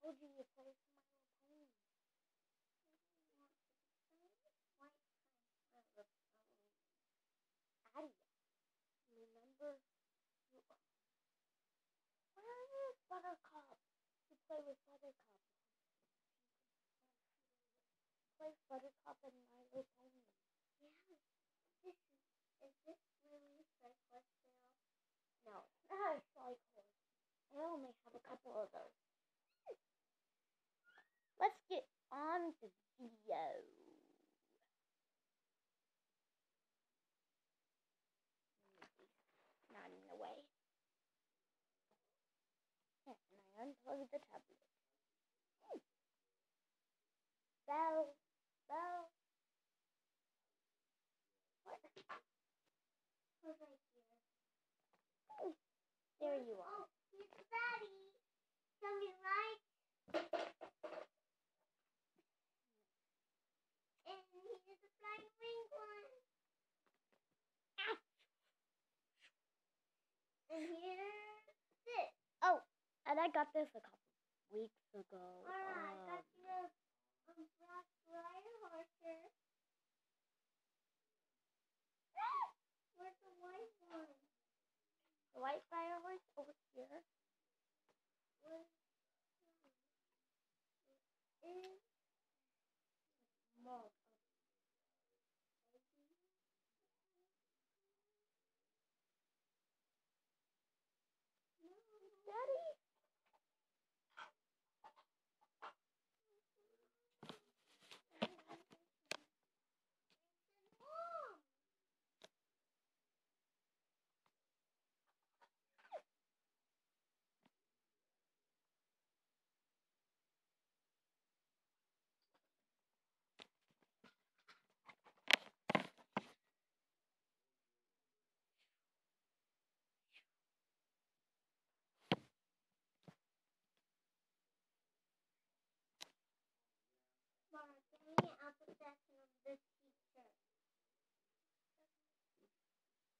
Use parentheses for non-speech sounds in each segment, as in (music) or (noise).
told you you play with My Little Pony. To. Addie, remember you. Where is Buttercup? You play with Buttercup. Play Buttercup and My Little Pony. Yeah. This is, is this really Sale? No, it's not a Strike I only have a couple of those. Let's get on with the video. Not in the way. And I unplugged the tablet. Bell, bell. What? We're right here. There you are. Oh, here's Daddy. Tell me right. And here's the flying wing one. And here's this. Oh, and I got this a couple weeks ago. Alright, I got Um, you a, a black rider horse here. Where's the white one? the white fire horse over here. Where's is Mug. Daddy? Mom. Mom, give me an application of this teacher. This Twilight. And the teacher. Thanks for giving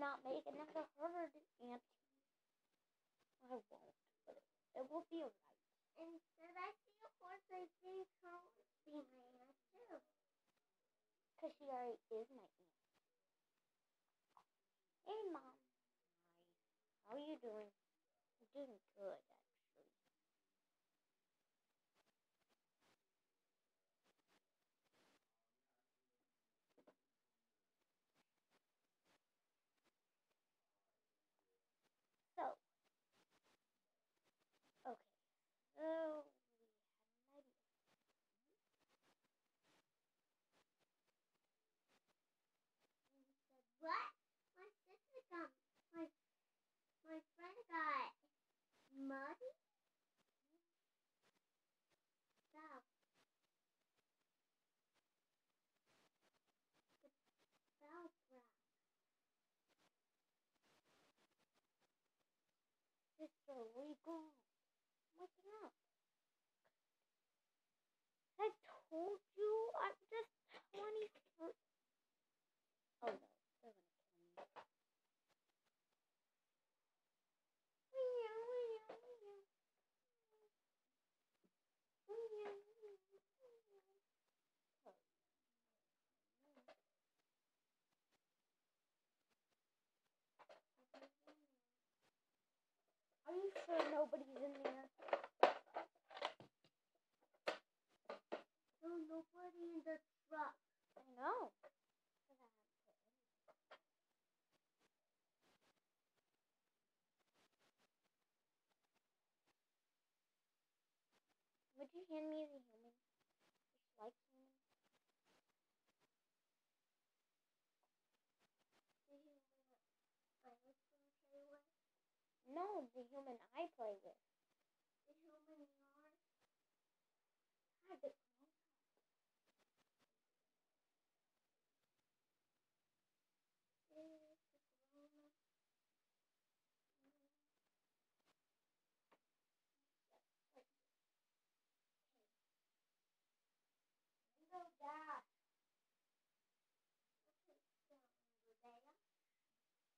not make another herd ant. I won't, but it, will be alright. And said I see a horse, I think her be my aunt too. Because she already is my aunt. Hey, Mom. Hi. How are you doing? I'm doing good, So, we had idea. And he said, What? My sister got my my friend got muddy? Stop. The bell brown. Sister, where you Up. I told you I'm just 23. Oh no, they're gonna kill me. Are you sure nobody's in there? No, nobody in the truck. I know. Would you hand me the human? Just like human? You know I was going to play with? No, the human I play with. The human yard. God, the Is the corona. Go dash. Okay, down over there.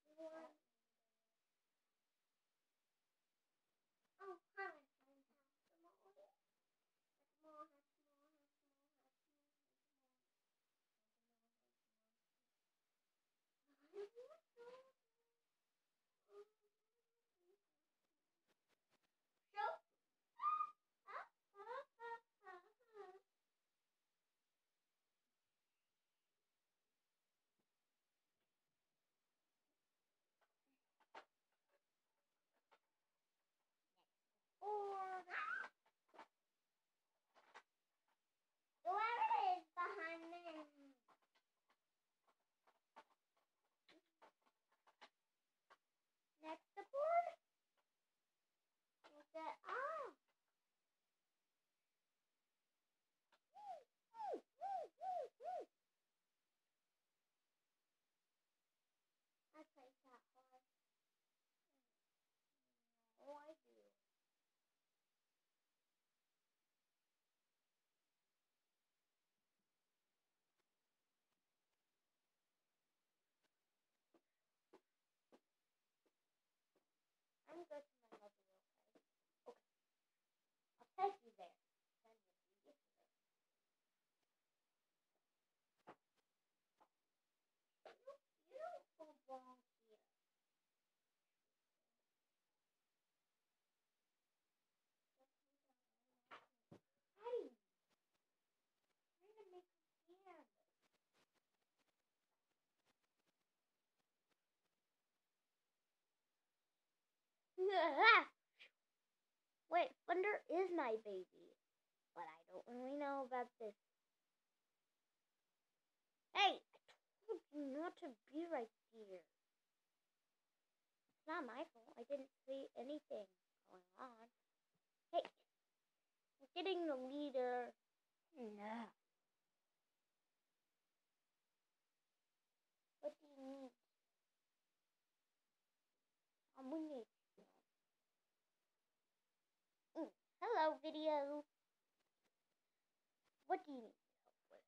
You want? Oh, hi, my friend. Have some more here. Have some more, have some more, have some more, have some more, have some more. Have some more, have some more. So, ah, ah, ah, ah, ah. Or Whoever is behind me. next the board. I'm good to my level, okay? Okay. I'll take you there. Then when we get there. You don't belong here. Hey! Trying to make a hand. Wait, Thunder is my baby, but I don't really know about this. Hey, I told you not to be right here. It's not my fault. I didn't see anything going on. Hey, I'm getting the leader. No. What do you need? Um, we need. Mm, hello, video. What do you need help with?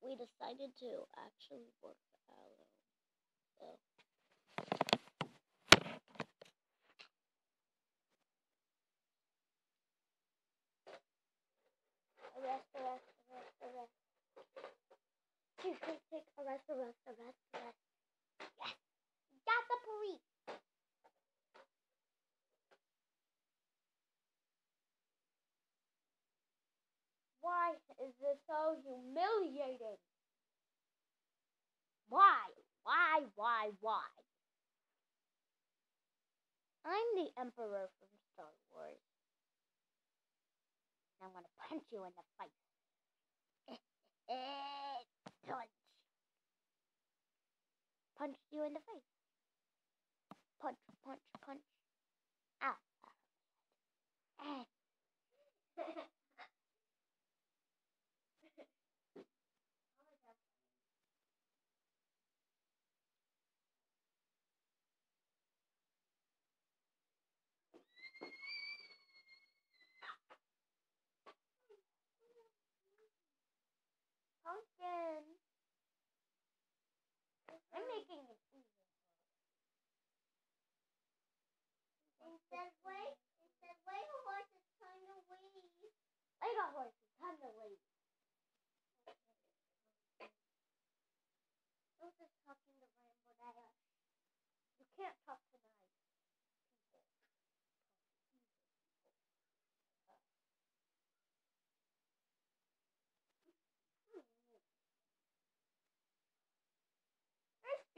We decided to actually work out. So. Arrest, arrest, arrest, arrest. Tick, tick, tick, arrest, arrest, arrest, arrest. Yes! Got the police! Why is this so humiliating? Why? Why? Why? Why? I'm the Emperor from Star Wars. I'm gonna punch you in the face. (laughs) punch. Punch you in the face. Punch, punch, punch. Ow. Ah. (laughs) (laughs) Pumpkin. I'm making it easy. Instead, wait. Instead, wait a horse. It's time to leave. Like a horse, it's time to leave. I was just talking to Rainbow Dash. You can't talk tonight.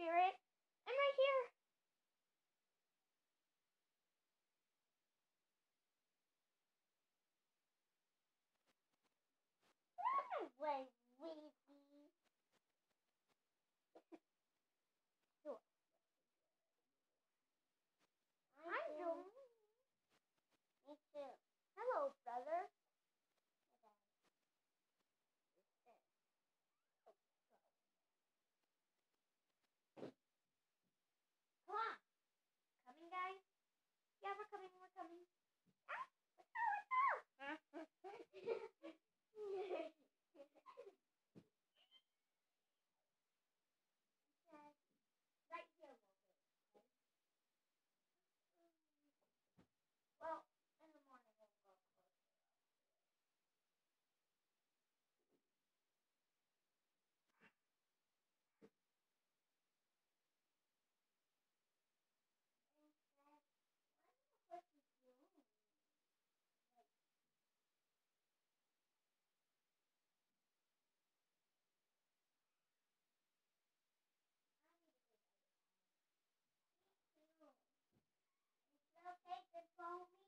Spirit. I'm right here. We're coming, we're coming. Ah, let's go, let's go. right here, we'll do it, okay? Well, in the morning we'll go closer. Little cake and follow me.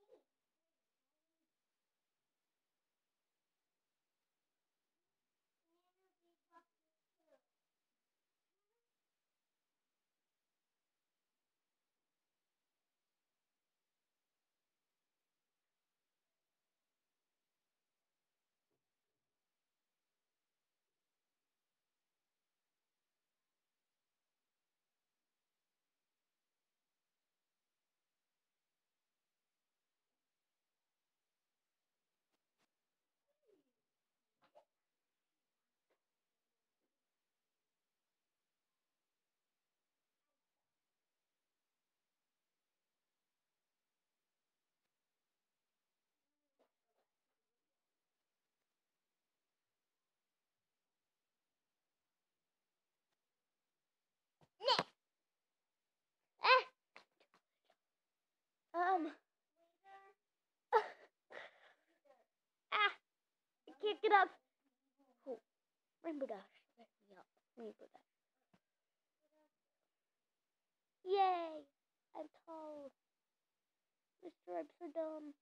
Um. ah! I can't get up. Oh, Rainbow Dash. Let me up. Rainbow Dash. Yay! I'm tall. Mr. I'm dumb.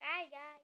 Hi, guys.